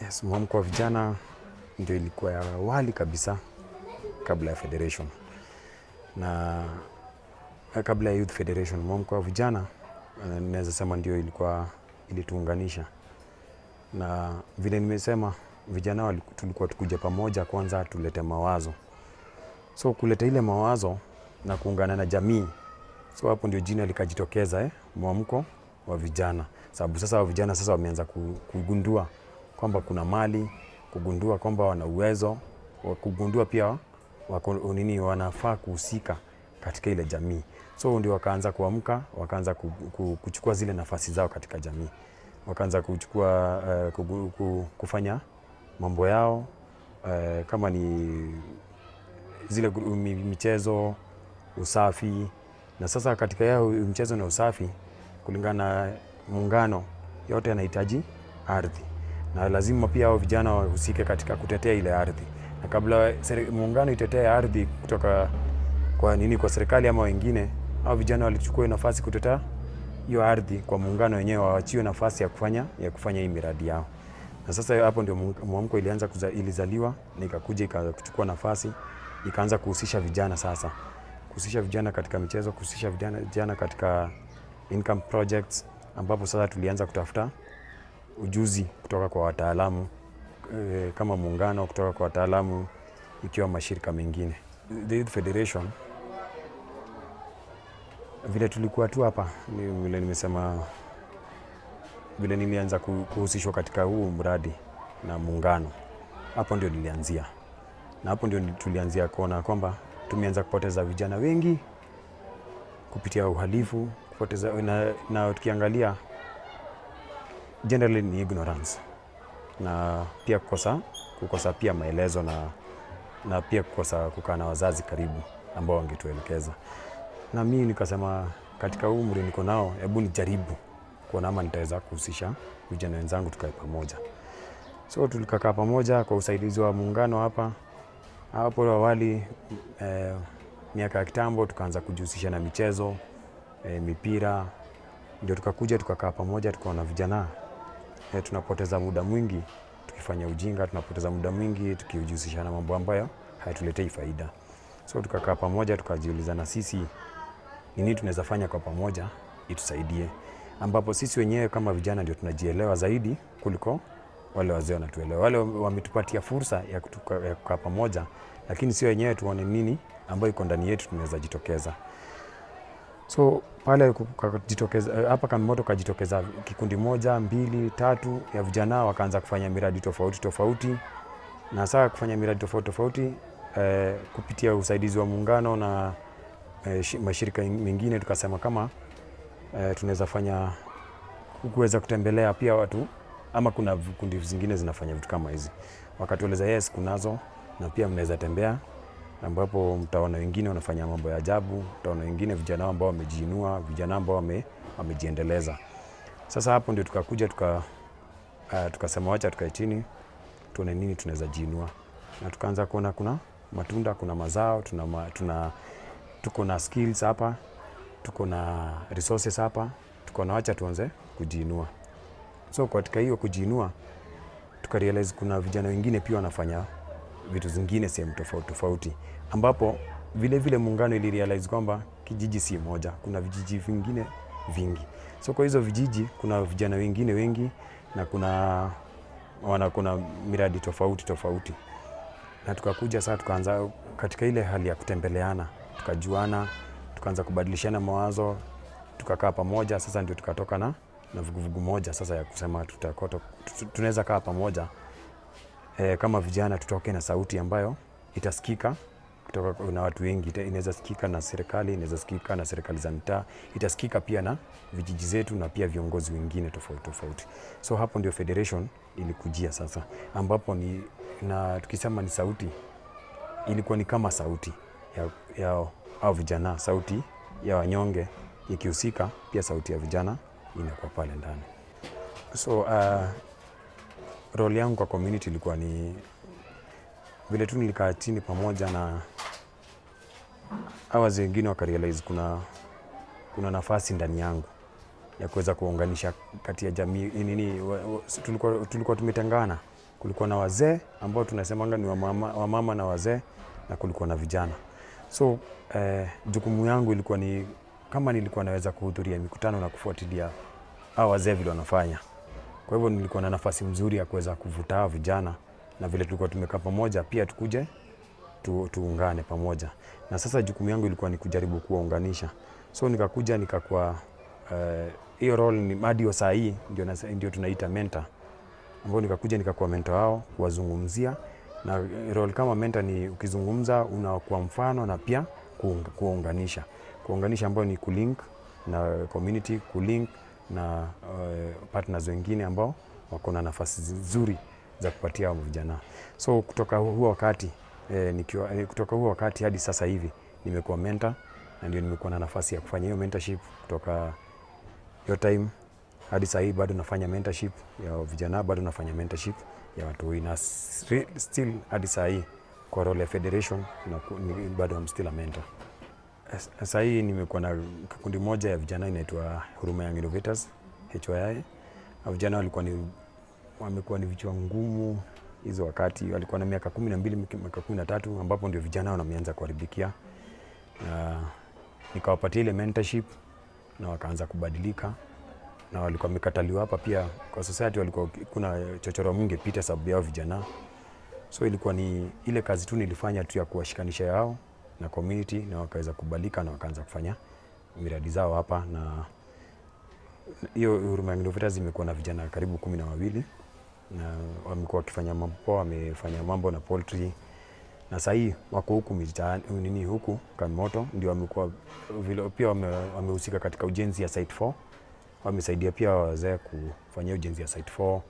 Yes, mwamko wa vijana ndio ilikuwa ya awali kabisa kabla ya federation. Na kabla ya youth federation. Mwamko wa vijana eh, naweza sema ndio ilikuwa ilituunganisha, na vile nimesema, vijana tulikuwa tukuja pamoja, kwanza tulete mawazo, so kuleta ile mawazo na kuungana na jamii, so hapo ndio jina likajitokeza eh, mwamko wa vijana, sababu sasa wa vijana sasa wameanza ku- kugundua kwamba kuna mali, kugundua kwamba wana uwezo, kugundua pia wako nini, wanafaa kuhusika katika ile jamii. So ndio wakaanza kuamka, wakaanza ku, ku, kuchukua zile nafasi zao katika jamii, wakaanza kuchukua uh, kufanya mambo yao uh, kama ni zile michezo, usafi. Na sasa katika yao mchezo na usafi, kulingana na muungano, yote yanahitaji ardhi, na lazima pia hao vijana wahusike katika kutetea ile ardhi, na kabla muungano itetee ardhi kutoka kwa nini, kwa serikali ama wengine, hao vijana walichukua nafasi kutetea hiyo ardhi kwa muungano wenyewe, waachiwe nafasi ya kufanya ya kufanya hii miradi yao. Na sasa hapo ndio mwamko ilianza kuza, ilizaliwa na ikakuja ikachukua nafasi ikaanza kuhusisha vijana sasa, kuhusisha vijana katika michezo, kuhusisha vijana, vijana katika income projects, ambapo sasa tulianza kutafuta ujuzi kutoka kwa wataalamu e, kama muungano, kutoka kwa wataalamu ikiwa mashirika mengine. The Youth Federation vile tulikuwa tu hapa, vile nimesema vile nilianza kuhusishwa katika huu mradi na muungano, hapo ndio nilianzia, na hapo ndio tulianzia kuona kwamba tumeanza kupoteza vijana wengi kupitia uhalifu, kupoteza na, na tukiangalia generally ni ignorance. Na pia kukosa, kukosa pia maelezo na, na pia kukosa kukaa na wazazi karibu ambao wangetuelekeza, na mimi nikasema katika umri niko nao, hebu nijaribu kuona ama nitaweza kuhusisha vijana wenzangu tukae pamoja. So tulikakaa pamoja kwa usaidizi wa muungano hapa. Hapo awali eh, miaka ya kitambo tukaanza kujihusisha na michezo eh, mipira, ndio tukakuja tukakaa pamoja tukaona vijana eh, tunapoteza muda mwingi tukifanya ujinga, tunapoteza muda mwingi tukijihusisha na mambo ambayo hayatuletei faida. So tukakaa pamoja tukajiuliza na sisi ni nini tunaweza fanya kwa pamoja itusaidie, ambapo sisi wenyewe kama vijana ndio tunajielewa zaidi kuliko wale wazee wanatuelewa. Wale wametupatia fursa ya kukaa pamoja, lakini sio wenyewe tuone nini ambayo iko ndani yetu tunaweza jitokeza. So pale kukajitokeza hapa hapa Kamimoto kajitokeza kikundi moja mbili tatu ya vijana wakaanza kufanya miradi tofauti tofauti, na saa kufanya miradi tofauti tofauti eh, kupitia usaidizi wa muungano na eh, shi- mashirika mengine tukasema kama eh, tunaweza fanya kuweza kutembelea pia watu ama kuna vikundi zingine zinafanya vitu kama hizi, wakatueleza yes, kunazo na pia mnaweza tembea, ambapo mtaona wengine wanafanya mambo ya ajabu, mtaona wengine vijana ambao wamejiinua, vijana ambao wame, wamejiendeleza. Sasa hapo ndio tukakuja tuka, uh, tukasema wacha tukae chini tuone nini tunaweza jiinua, na tukaanza kuona kuna matunda, kuna mazao, tuna, ma, tuna tuko na skills hapa, tuko na resources hapa, tuko na wacha tuanze kujiinua. So katika hiyo kujiinua tukarealize kuna vijana wengine pia wanafanya vitu zingine sehemu tofauti tofauti, ambapo vile vile muungano ili realize kwamba kijiji si moja, kuna vijiji vingine vingi. So kwa hizo vijiji kuna vijana wengine wengi na kuna wana, kuna miradi tofauti tofauti, na tukakuja sasa, tukaanza katika ile hali ya kutembeleana, tukajuana, tukaanza kubadilishana mawazo, tukakaa pamoja. Sasa ndio tukatoka na na vuguvugu moja sasa ya kusema tutakoto, tunaweza kaa pamoja e, kama vijana tutoke na sauti ambayo itasikika kutoka na watu wengi. Inaweza sikika na serikali, inaweza sikika na serikali za mitaa, itasikika pia na vijiji zetu na pia viongozi wengine tofauti tofauti. So hapo ndio federation ilikujia sasa, ambapo ni na tukisema ni sauti, ilikuwa ni kama sauti ya, ya au vijana, sauti ya wanyonge ikihusika, pia sauti ya vijana inakuwa pale ndani. So uh, role yangu kwa community ilikuwa ni vile tu nilikaa chini pamoja na hawa wengine wakarealize kuna, kuna nafasi ndani yangu ya kuweza kuunganisha kati ya jamii nini, wa- wa- tulikuwa, tulikuwa tumetengana kulikuwa na wazee ambao tunasemanga ni wamama, wamama na wazee na kulikuwa na vijana. So eh, jukumu yangu ilikuwa ni kama nilikuwa naweza kuhudhuria mikutano na kufuatilia hawa wazee vile wanafanya. Kwa hivyo nilikuwa na nafasi mzuri ya kuweza kuvuta vijana na vile tulikuwa tumekaa pamoja, pia tukuje tu, tuungane pamoja. Na sasa jukumu yangu ilikuwa ni kujaribu kuwaunganisha, so nikakuja nikakuwa hiyo uh, role ni hadi wa saa hii ndio, ndio tunaita mentor, ambao nikakuja nikakuwa mentor wao kuwazungumzia, na role kama mentor ni ukizungumza unakuwa mfano na pia kuunganisha kuwaunganisha ambayo ni kulink na community, kulink na uh, partners wengine ambao wako na nafasi nzuri za kupatia vijana. So kutoka huo wakati eh, nikiwa, eh, kutoka huo wakati hadi sasa hivi nimekuwa mentor na ndio nimekuwa na nafasi ya kufanya hiyo mentorship kutoka hiyo time hadi sahii bado nafanya mentorship ya vijana, bado nafanya mentorship ya watu wengi na still hadi sahii kwa role ya federation na bado I'm still a mentor. S- hii nimekuwa na kikundi moja ya vijana inaitwa Huruma Young Innovators HYI. Na vijana walikuwa ni wamekuwa ni vichwa ngumu hizo wakati. Walikuwa na miaka kumi na mbili miaka kumi na tatu ambapo ndio vijana wameanza kuharibikia, na nikawapatia ile mentorship na wakaanza kubadilika. Na walikuwa wamekataliwa hapa pia. Kwa society, walikuwa kuna chochoro mingi pita sababu yao vijana, so ilikuwa ni ile kazi tu nilifanya tu ya kuwashikanisha yao na community, na wakaweza kubalika na wakaanza kufanya miradi zao hapa, na hiyo Huruma Young Innovators imekuwa na vijana karibu kumi na wawili na wamekuwa wakifanya mambo poa, wamefanya mambo na poultry na sahii wako huku mitaani nini huku Kamoto ndio wamekuwa vile pia wame- wamehusika katika ujenzi ya site 4 wamesaidia pia wazee kufanya ujenzi ya site 4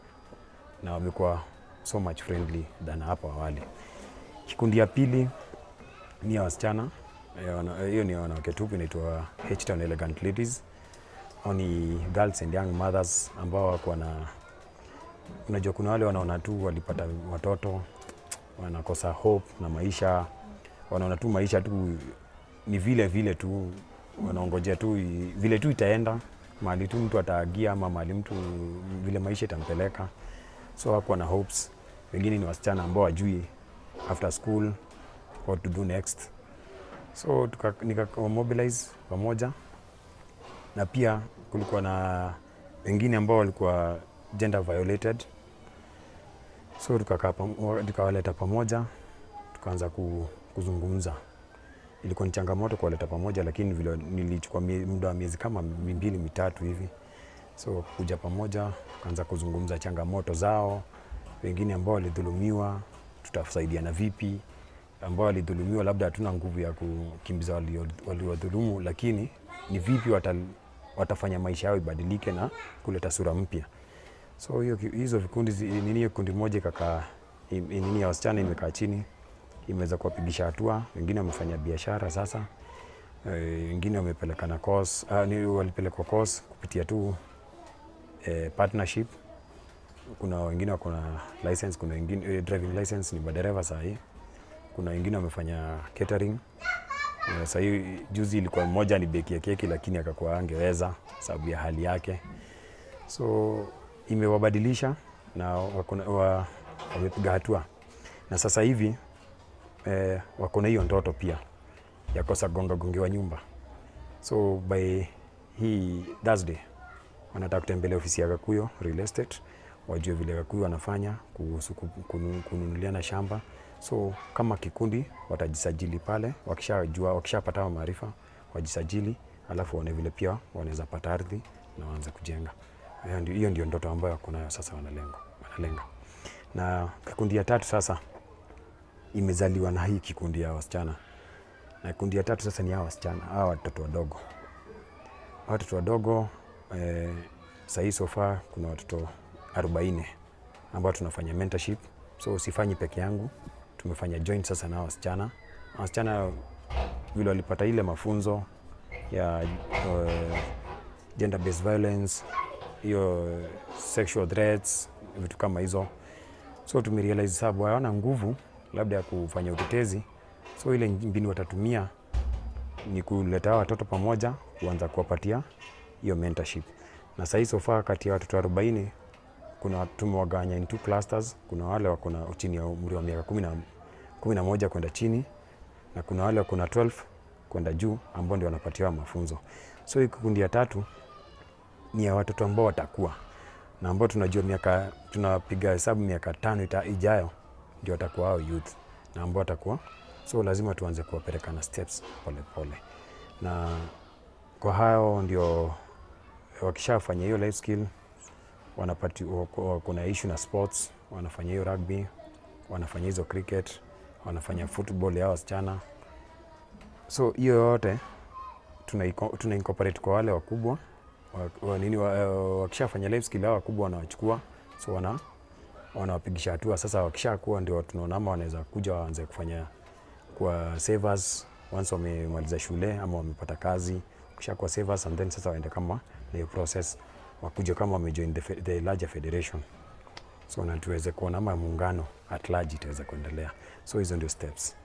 na wamekuwa so much friendly than hapo awali. Kikundi ya pili ni ya wasichana hiyo ni ya wanawake tupu, inaitwa H-Town Elegant Ladies. Hao ni girls and young mothers ambao wako na, unajua kuna wale wanaona tu walipata watoto wanakosa hope na maisha, wanaona tu maisha tu ni vile vile tu, wanaongojea tu vile tu itaenda mahali tu mtu ataagia ama mahali mtu vile maisha itampeleka, so hakuwa na hopes. Wengine ni wasichana ambao wajui after school what to do next, so tuka, nika mobilize pamoja, na pia kulikuwa na wengine ambao walikuwa gender violated. So tukawaleta pamoja. Tukaanza ku, kuzungumza. Ilikuwa ni changamoto kuwaleta pamoja, lakini vile nilichukua muda wa miezi kama mbili mitatu hivi, so kuja pamoja tukaanza kuzungumza changamoto zao, wengine ambao walidhulumiwa tutasaidiana vipi, ambao walidhulumiwa labda hatuna nguvu ya kukimbiza waliodhulumu waliowadhulumu, lakini ni vipi wata, watafanya maisha yao ibadilike na kuleta sura mpya. So hiyo hizo vikundi nini, kundi moja i- nini ya wasichana imekaa chini, imeweza kuwapigisha hatua. Wengine wamefanya biashara sasa, eh, wengine wamepelekana course, uh, walipelekwa course kupitia tu eh, partnership. Kuna wengine wako na license, kuna wengine eh, driving license ni madereva saa hii. Kuna wengine wamefanya catering. Sasa hii juzi ilikuwa mmoja ni beki ya keki, lakini akakuwa angeweza sababu ya hali yake so imewabadilisha na wamepiga hatua na sasa hivi eh, wako na hiyo ndoto pia ya kosa gonga gongewa nyumba. So by hii Thursday wanataka kutembelea ofisi ya Gakuyo Real Estate, wajue vile Wakikuyu wanafanya kuhusu ku- kunu- kununuliana shamba. So kama kikundi watajisajili pale, wakishajua wakishapata wa maarifa wajisajili, alafu waone vile pia wanaweza pata ardhi na waanze kujenga. Hiyo ndio ndoto ambayo wako nayo sasa, wanalenga wanalenga. Na kikundi ya tatu sasa imezaliwa na hii kikundi ya wasichana, na kikundi ya tatu sasa ni hawa wasichana, hawa watoto wadogo, hawa watoto wadogo eh, sahii sofa kuna watoto 40 ambao tunafanya mentorship, so sifanyi peke yangu, tumefanya joint sasa na wasichana. Wasichana vile walipata ile mafunzo ya uh, gender based violence, hiyo sexual threats, vitu kama hizo, so tumerealize sababu hawana nguvu labda ya kufanya utetezi, so ile mbinu watatumia ni kuleta watoto pamoja, kuanza kuwapatia hiyo mentorship. Na sasa so far kati ya watoto 40 kuna tumewaganya in two clusters. Kuna wale wako na chini ya umri wa miaka kumi na moja kwenda chini na kuna wale wako na 12 kwenda juu ambao ndio wanapatiwa mafunzo. So hii kundi ya tatu ni ya watoto ambao watakuwa na ambao tunajua miaka tunapiga hesabu miaka tano ita, ijayo ndio watakuwa hao youth na ambao watakuwa so lazima tuanze kuwapeleka na steps pole pole, na kwa hao ndio wakishafanya hiyo life skill wanapati kuna issue na sports, wanafanya hiyo rugby, wanafanya hizo cricket, wanafanya football ya wasichana. So hiyo yote tuna, incorporate kwa wale wakubwa wa, nini wa, wakishafanya life skill hao wakubwa wanawachukua so wana wanawapigisha hatua sasa. Wakishakuwa ndio tunaona ama wanaweza kuja waanze kufanya kwa savers once wamemaliza shule ama wamepata kazi, kisha kwa savers and then sasa waende kama na hiyo process wakuja kama wamejoin the, the larger federation so na tuweze kuona ama muungano at large itaweza kuendelea. So hizo ndio steps.